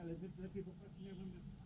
على الدب التي بقت 100%